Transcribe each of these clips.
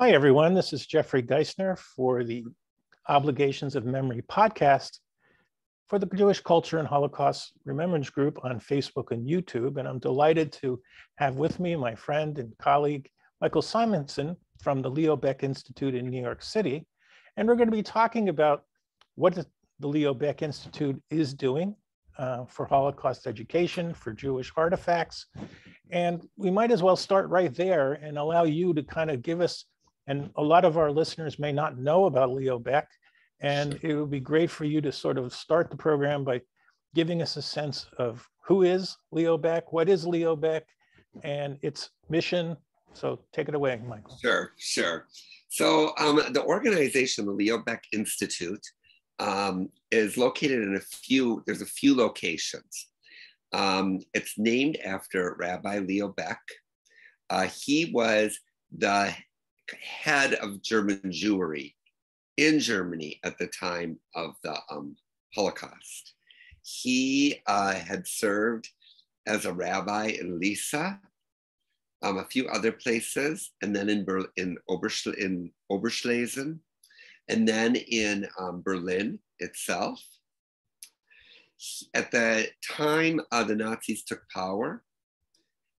Hi, everyone. This is Jeffrey Geisner for the Obligations of Memory podcast for the Jewish Culture and Holocaust Remembrance Group on Facebook and YouTube. And I'm delighted to have with me my friend and colleague, Michael Simonson from the Leo Baeck Institute in New York City. And we're going to be talking about what the Leo Baeck Institute is doing uh, for Holocaust education, for Jewish artifacts. And we might as well start right there and allow you to kind of give us and a lot of our listeners may not know about Leo Baeck. And it would be great for you to sort of start the program by giving us a sense of who is Leo Baeck, what is Leo Baeck, and its mission. So take it away, Michael. Sure, sure. So um, the organization, the Leo Baeck Institute, um, is located in a few, there's a few locations. Um, it's named after Rabbi Leo Baeck. Uh, he was the head of German Jewry in Germany at the time of the um, Holocaust. He uh, had served as a rabbi in Lissa, um, a few other places, and then in, Ber- in, Oberschle- in Oberschlesien, and then in um, Berlin itself. At the time uh, the Nazis took power,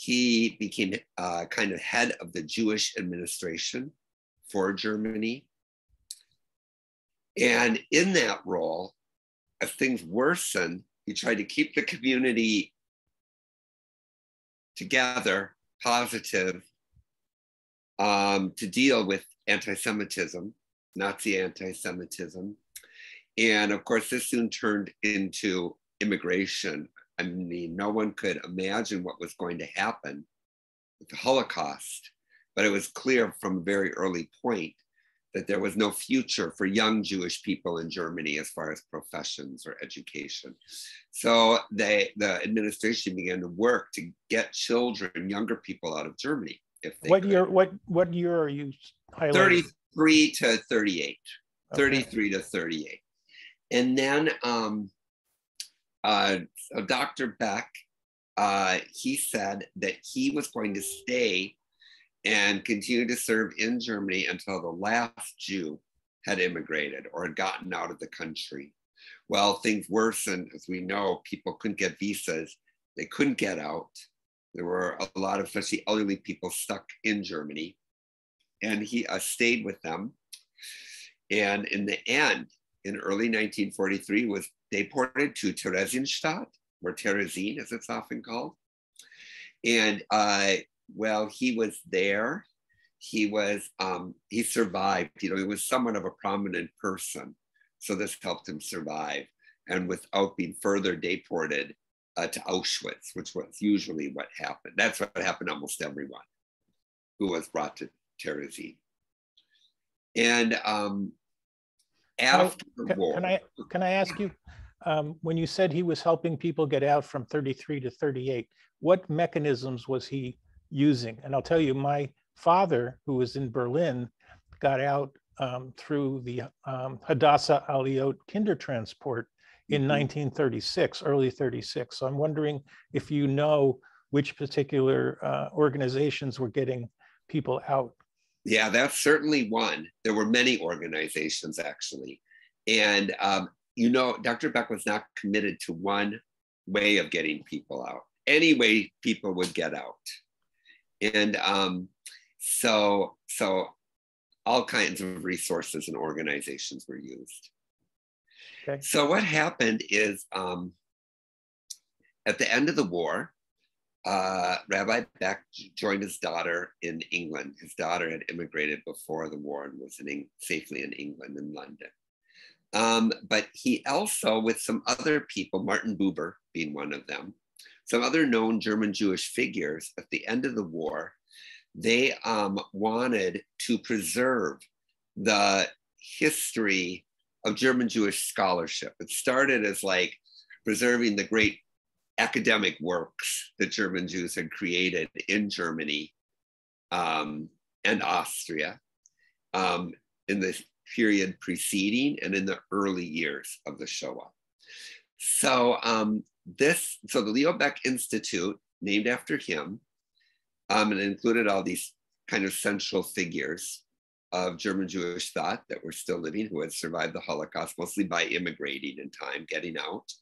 he became uh, kind of head of the Jewish administration for Germany. And in that role, as things worsened, he tried to keep the community together, positive, um, to deal with anti Semitism, Nazi anti Semitism. And of course, this soon turned into immigration I mean, no one could imagine what was going to happen with the Holocaust, but it was clear from a very early point that there was no future for young Jewish people in Germany as far as professions or education. So they, the administration began to work to get children, younger people out of Germany. If what could. year? What what year are you? Highlighting? Thirty-three to thirty-eight. Okay. Thirty-three to thirty-eight, and then um, uh, Dr. Baeck, uh, he said that he was going to stay and continue to serve in Germany until the last Jew had immigrated or had gotten out of the country. Well, things worsened, as we know, people couldn't get visas, they couldn't get out. There were a lot of, especially elderly people, stuck in Germany. And he uh, stayed with them. And in the end, in early 1943, was deported to Theresienstadt, or Terezin as it's often called. And uh, well, he was there. He was, um, he survived. You know, he was somewhat of a prominent person. So this helped him survive. And without being further deported uh, to Auschwitz, which was usually what happened. That's what happened to almost everyone who was brought to Terezin. And um, after the war. Can I, can I ask you, um, when you said he was helping people get out from 33 to 38, what mechanisms was he using? And I'll tell you, my father, who was in Berlin, got out um, through the um, Hadassah Aliyot Kindertransport in mm-hmm. 1936, early 36. So I'm wondering if you know which particular uh, organizations were getting people out. Yeah, that's certainly one. There were many organizations actually. And um, you know, Dr. Baeck was not committed to one way of getting people out. Any way people would get out. And um, so, so all kinds of resources and organizations were used. Okay. So what happened is um, at the end of the war, uh, Rabbi Baeck joined his daughter in England. His daughter had immigrated before the war and was in, safely in England in London. Um, but he also, with some other people, Martin Buber being one of them, some other known German Jewish figures at the end of the war, they um, wanted to preserve the history of German Jewish scholarship. It started as like preserving the great academic works that German Jews had created in Germany um, and Austria um, in the period preceding and in the early years of the Shoah. So um, this, so the Leo Baeck Institute, named after him, um, and included all these kind of central figures of German Jewish thought that were still living who had survived the Holocaust, mostly by immigrating in time, getting out.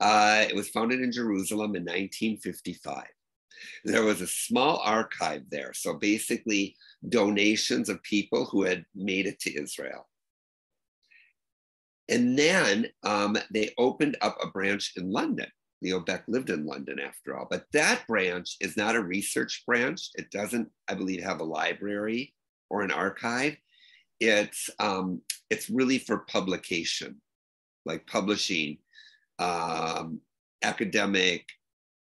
Uh, it was founded in Jerusalem in 1955. There was a small archive there. So basically, donations of people who had made it to Israel. And then um, they opened up a branch in London. Leo Baeck lived in London after all, but that branch is not a research branch. It doesn't, I believe, have a library or an archive. It's um, it's really for publication, like publishing um, academic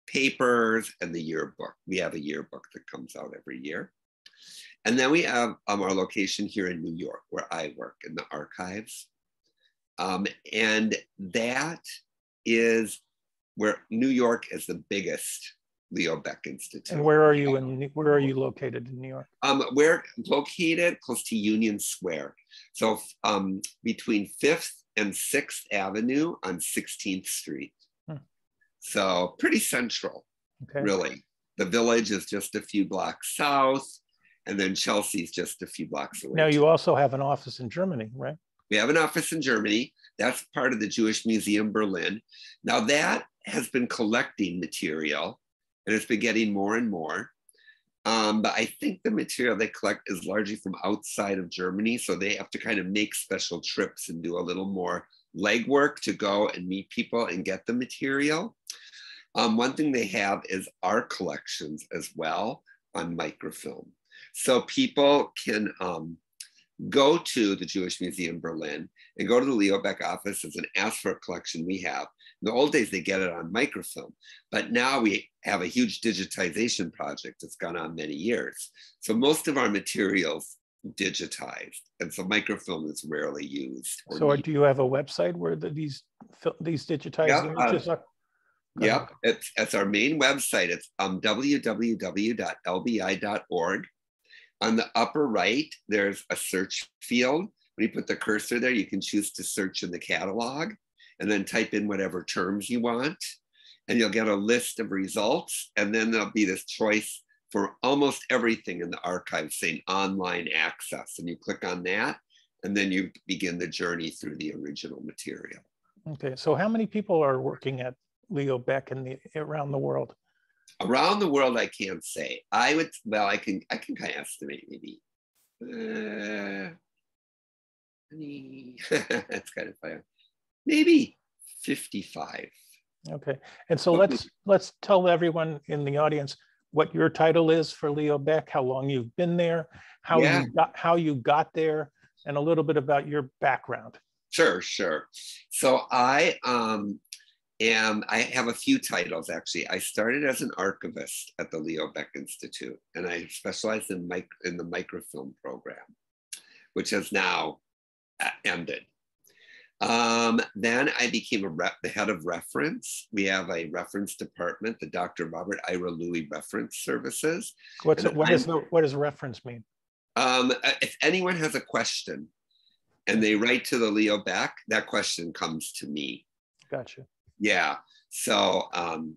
papers and the yearbook. We have a yearbook that comes out every year. And then we have um, our location here in New York, where I work in the archives. Um, and that is where New York is the biggest Leo Baeck Institute. And where are you in where are you located in New York? Um, we're located close to Union Square. So um, between Fifth and Sixth Avenue on 16th Street. Hmm. So pretty central, okay. really. The village is just a few blocks south, and then Chelsea's just a few blocks away. Now you also have an office in Germany, right? We have an office in Germany. That's part of the Jewish Museum Berlin. Now that has been collecting material and it's been getting more and more. Um, but I think the material they collect is largely from outside of Germany. So they have to kind of make special trips and do a little more legwork to go and meet people and get the material. Um, one thing they have is our collections as well on microfilm. So people can um, go to the Jewish Museum Berlin and go to the Leo Baeck offices and ask for a collection we have. In the old days, they get it on microfilm, but now we have a huge digitization project that's gone on many years. So most of our materials digitized, and so microfilm is rarely used. So needed. do you have a website where the, these these digitized yep, images uh, are? Yep, it's, it's our main website. It's um, www.lbi.org. On the upper right, there's a search field. When you put the cursor there, you can choose to search in the catalog and then type in whatever terms you want. And you'll get a list of results. And then there'll be this choice for almost everything in the archive saying online access. And you click on that, and then you begin the journey through the original material. Okay, so how many people are working at Leo Baeck in the around the world? Around the world, I can't say. I would well, I can I can kind of estimate maybe. Uh, that's kind of fun maybe 55. Okay, and so let's let's tell everyone in the audience what your title is for Leo Baeck, how long you've been there, how yeah. you got how you got there, and a little bit about your background. Sure, sure. So I um, am I have a few titles actually. I started as an archivist at the Leo Baeck Institute, and I specialized in mic in the microfilm program, which has now uh, ended. Um, then I became a rep, the head of reference. We have a reference department, the Dr. Robert Ira Louie Reference Services. What's it, what, is the, what does reference mean? Um, uh, if anyone has a question and they write to the Leo Baeck, that question comes to me. Gotcha. Yeah. So um,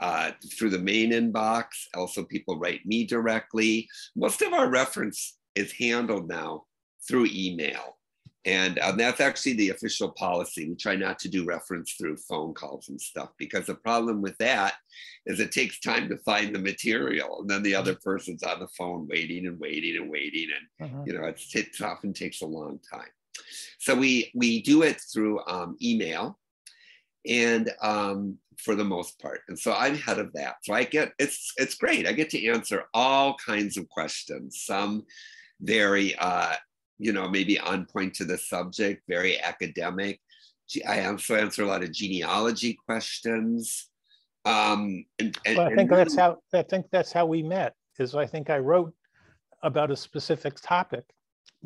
uh, through the main inbox, also people write me directly. Most of our reference is handled now through email. And um, that's actually the official policy. We try not to do reference through phone calls and stuff because the problem with that is it takes time to find the material. And then the other person's on the phone waiting and waiting and waiting. And, uh-huh. you know, it's, it often takes a long time. So we, we do it through um, email and um, for the most part. And so I'm head of that. So I get, it's, it's great. I get to answer all kinds of questions, some very uh, you know, maybe on point to the subject, very academic. I also answer a lot of genealogy questions. Um, and, and, well, I think and that's how I think that's how we met. Is I think I wrote about a specific topic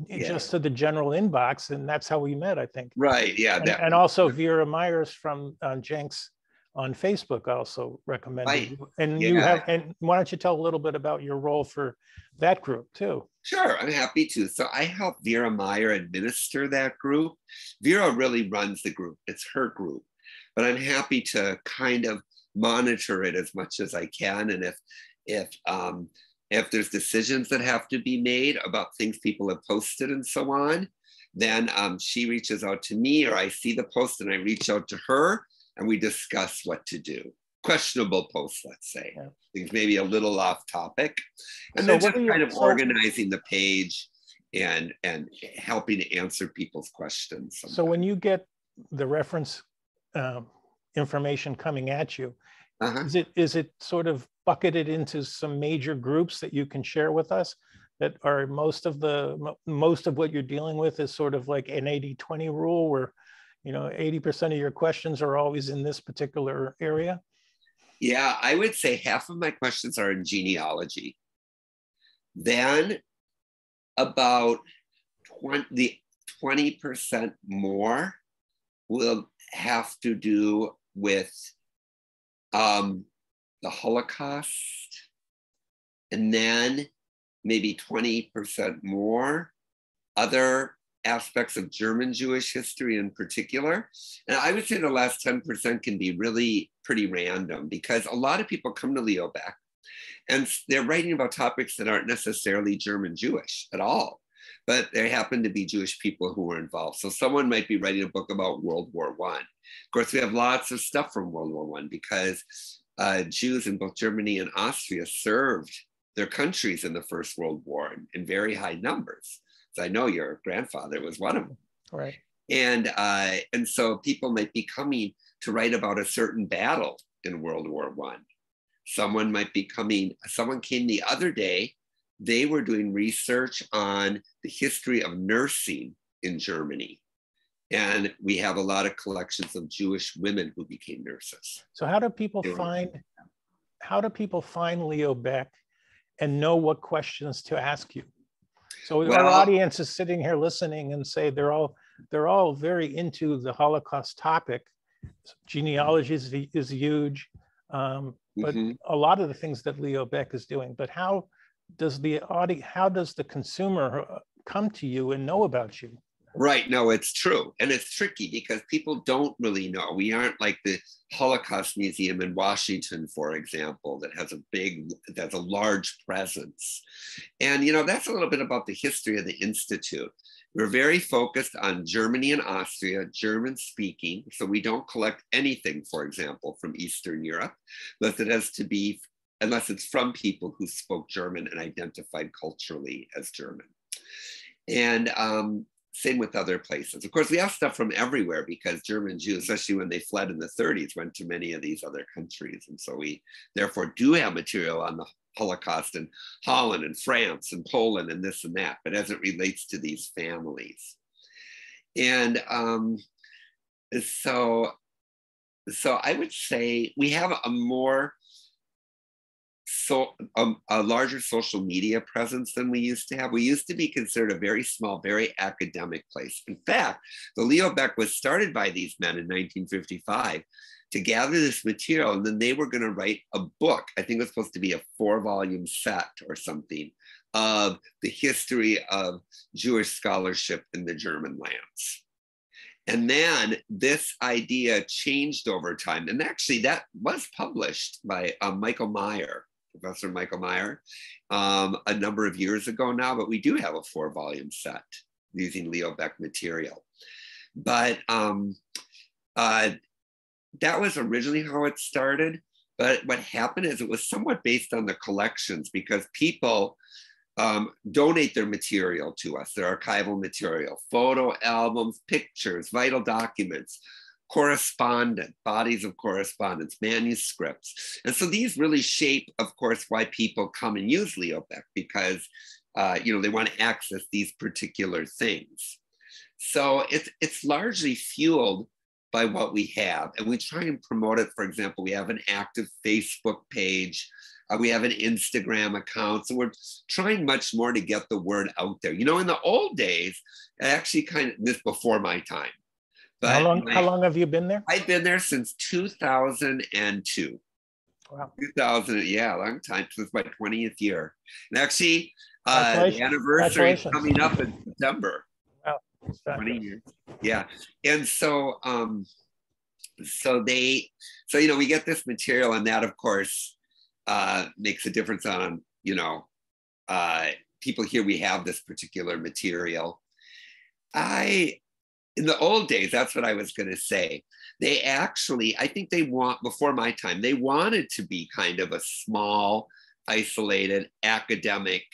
yeah. just to the general inbox, and that's how we met. I think. Right. Yeah. And, and also Vera Myers from uh, Jenks on Facebook also recommended right. And yeah. you have, and why don't you tell a little bit about your role for that group too? Sure, I'm happy to. So I help Vera Meyer administer that group. Vera really runs the group, it's her group, but I'm happy to kind of monitor it as much as I can. And if if um, If there's decisions that have to be made about things people have posted and so on, then um, she reaches out to me, or I see the post and I reach out to her, and we discuss what to do. Questionable posts, let's say, yeah. things maybe a little off topic, and so then just kind of organizing the page and and helping to answer people's questions. Sometimes. So when you get the reference um, information coming at you, uh-huh. is it is it sort of bucketed into some major groups that you can share with us? That are most of the most of what you're dealing with is sort of like an 80-20 rule where you know 80% of your questions are always in this particular area yeah i would say half of my questions are in genealogy then about 20, the 20% more will have to do with um, the Holocaust, and then maybe 20% more other aspects of German Jewish history in particular. And I would say the last 10% can be really pretty random because a lot of people come to Leo Baeck and they're writing about topics that aren't necessarily German Jewish at all, but there happen to be Jewish people who were involved. So someone might be writing a book about World War One. Of course, we have lots of stuff from World War One because uh, Jews in both Germany and Austria served their countries in the First World War in, in very high numbers. So I know your grandfather was one of them. Right. And uh, and so people might be coming to write about a certain battle in World War One Someone might be coming, someone came the other day, they were doing research on the history of nursing in Germany. And we have a lot of collections of Jewish women who became nurses. So how do people find how do people find Leo Baeck and know what questions to ask you? So well, our audience is sitting here listening and say they're all they're all very into the Holocaust topic. Genealogy is, is huge um, but mm-hmm. a lot of the things that Leo Baeck is doing. But how does the audi- how does the consumer uh, come to you and know about you? Right. No, it's true. And it's tricky because people don't really know. We aren't like the Holocaust Museum in Washington, for example, that has a big, that's a large presence. And, you know, that's a little bit about the history of the Institute. We're very focused on Germany and Austria, German speaking. So we don't collect anything, for example, from Eastern Europe, unless it has to be, unless it's from people who spoke German and identified culturally as German. And um, same with other places. Of course, we have stuff from everywhere because German Jews, especially when they fled in the 30s, went to many of these other countries. And so we therefore do have material on the Holocaust in Holland and France and Poland and this and that, but as it relates to these families. And um, so, so I would say we have a more so um, a larger social media presence than we used to have. We used to be considered a very small, very academic place. In fact, the Leo Baeck was started by these men in 1955 to gather this material. And then they were going to write a book. I think it was supposed to be a four volume set or something of the history of Jewish scholarship in the German lands. And then this idea changed over time. And actually, that was published by uh, Michael Meyer, Professor Michael Meyer, um, a number of years ago now. But we do have a four volume set using Leo Baeck material. But um, uh, that was originally how it started. But what happened is it was somewhat based on the collections because people um, donate their material to us, their archival material, photo albums, pictures, vital documents, correspondence, bodies of correspondence, manuscripts. And so these really shape, of course, why people come and use Leo Baeck because uh, you know they want to access these particular things. So it's it's largely fueled by what we have. And we try and promote it. For example, we have an active Facebook page. Uh, we have an Instagram account. So we're trying much more to get the word out there. You know, in the old days, I actually kind of this before my time. But how long, my, how long have you been there? I've been there since 2002. Wow. 2000, yeah, long time. This is my 20th year. And actually, uh, the anniversary is coming up in September. 20 years. Yeah. And so um so they so you know we get this material and that of course uh makes a difference on you know uh, people here we have this particular material. I, in the old days, that's what I was going to say. They actually, I think they want, before my time, they wanted to be kind of a small, isolated academic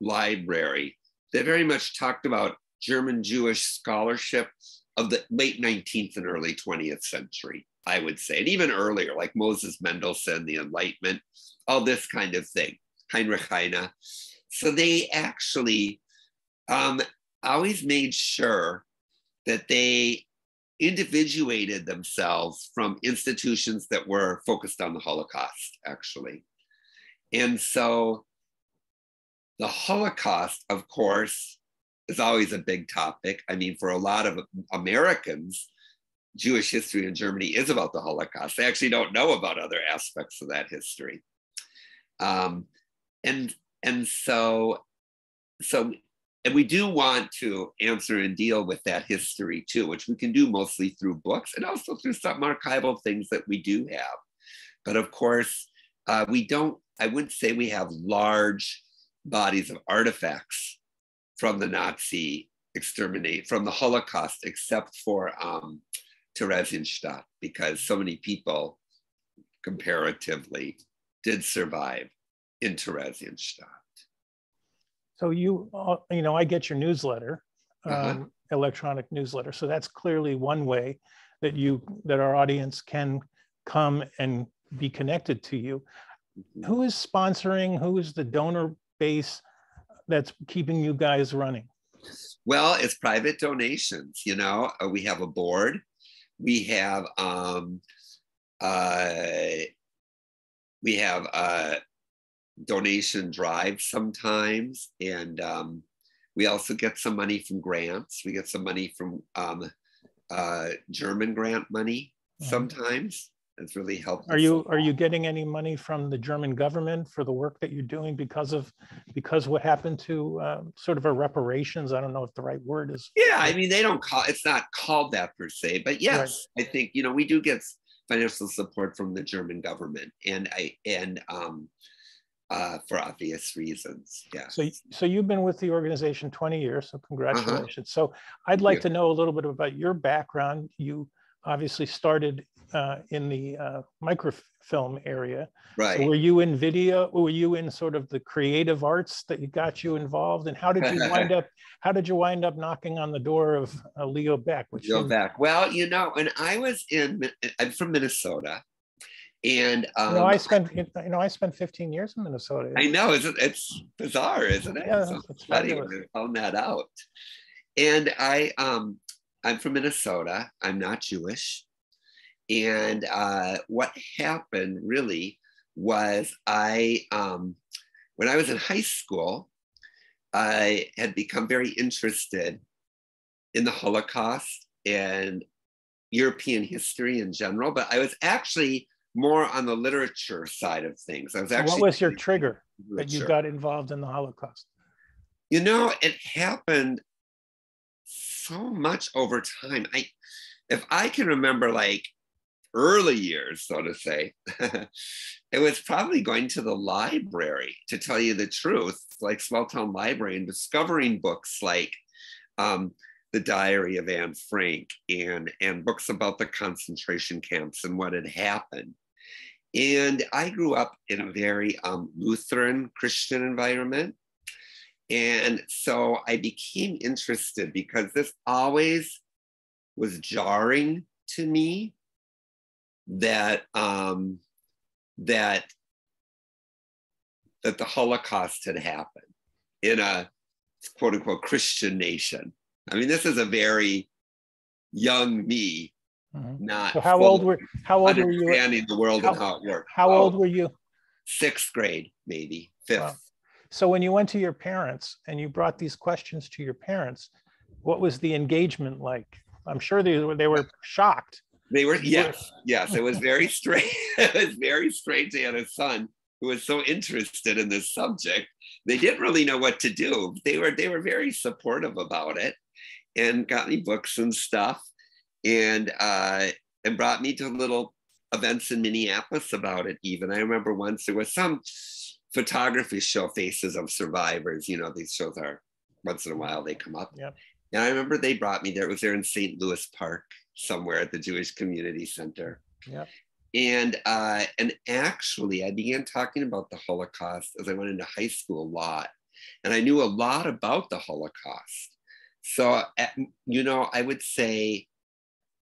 library that very much talked about German Jewish scholarship of the late 19th and early 20th century, I would say, and even earlier, like Moses Mendelssohn, the Enlightenment, all this kind of thing, Heinrich Heine. So they actually um, always made sure that they individuated themselves from institutions that were focused on the Holocaust, actually. And so the Holocaust, of course, is always a big topic. I mean, for a lot of Americans, Jewish history in Germany is about the Holocaust. They actually don't know about other aspects of that history. Um, and and so so and we do want to answer and deal with that history too, which we can do mostly through books and also through some archival things that we do have. But of course, uh, we don't, I wouldn't say we have large bodies of artifacts from the Nazi exterminate, from the Holocaust, except for um, Theresienstadt, because so many people comparatively did survive in Theresienstadt. So you, uh, you know, I get your newsletter, uh-huh. um, electronic newsletter. So that's clearly one way that you, that our audience can come and be connected to you. Mm-hmm. Who is sponsoring? Who is the donor base that's keeping you guys running? Well, it's private donations. You know, uh, we have a board. We have um, uh, we have uh, donation drives sometimes, and um, we also get some money from grants. We get some money from um, uh, German grant money mm-hmm. sometimes. It's really helpful. Are you are you getting any money from the German government for the work that you're doing because of because what happened to uh, sort of a reparations? I don't know if the right word is. Yeah, I mean they don't call it's not called that per se, but yes, right. I think you know we do get financial support from the German government, and I and um, uh, for obvious reasons. Yeah. So, so you've been with the organization 20 years, so congratulations. Uh-huh. So I'd like to know a little bit about your background. You obviously started uh, in the uh, microfilm area. Right. So were you in video? Were you in sort of the creative arts that got you involved? And how did you wind up? How did you wind up knocking on the door of uh, Leo Baeck? Which Leo Baeck. Well, you know, when I was in, I'm from Minnesota, and um, you know, I spent you know I spent 15 years in Minnesota. I know, it's it's bizarre, isn't it? Yeah, so it's funny when I found that out. And I um I'm from Minnesota. I'm not Jewish. And uh, what happened really was I um, when I was in high school, I had become very interested in the Holocaust and European history in general, but I was actually more on the literature side of things. I was actually. what was your trigger that you got involved in the Holocaust? You know, it happened so much over time. I, if I can remember, like early years, so to say, it was probably going to the library. To tell you the truth, like small town library, and discovering books like. Um, the diary of Anne Frank and, and books about the concentration camps and what had happened. And I grew up in a very um, Lutheran Christian environment. And so I became interested because this always was jarring to me that um, that that the Holocaust had happened in a quote unquote Christian nation. I mean, this is a very young me Mm-hmm. Not so how old were how old were you? Understanding the world how, and how it worked. How oh, old were you? Sixth grade, maybe fifth. Wow. So when you went to your parents and you brought these questions to your parents, what was the engagement like? I'm sure they were they were shocked. They were yes, yes. It was very strange. it was very strange to have a son who was so interested in this subject. They didn't really know what to do. They were they were very supportive about it and got me books and stuff and uh, and brought me to little events in Minneapolis about it. Even I remember once there was some photography show faces of survivors. You know, these shows are once in a while they come up. Yep. And I remember they brought me there. It was there in St. Louis Park somewhere at the Jewish Community Center. Yep. And uh, and actually, I began talking about the Holocaust as I went into high school a lot, and I knew a lot about the Holocaust. So, you know, I would say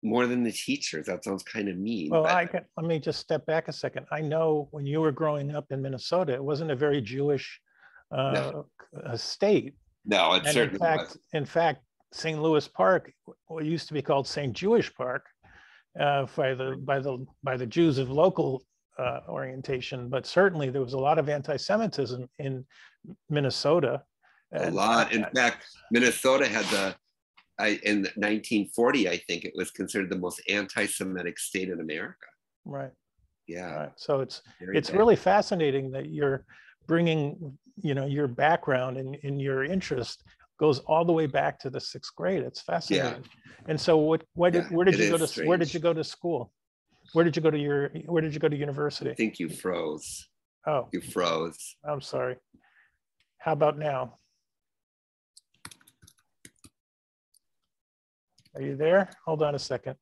more than the teachers. That sounds kind of mean. Well, but... I can, let me just step back a second. I know when you were growing up in Minnesota, it wasn't a very Jewish uh, no. state. No, it and certainly in fact, was. In fact, St. Louis Park, what used to be called St. Jewish Park, uh, by the by the by the Jews of local uh, orientation, but certainly there was a lot of anti-Semitism in Minnesota. A lot. In fact, Minnesota had the I, in 1940, I think it was considered the most anti-Semitic state in America. Right. Yeah. Right. So it's Very it's bad. really fascinating that you're bringing, you know, your background and, in your interest goes all the way back to the sixth grade. It's fascinating. Yeah. And so, what? What did? Yeah, where did you go to? Strange. Where did you go to school? Where did you go to your? Where did you go to university? I think you froze. Oh. You froze. I'm sorry. How about now? Are you there? Hold on a second.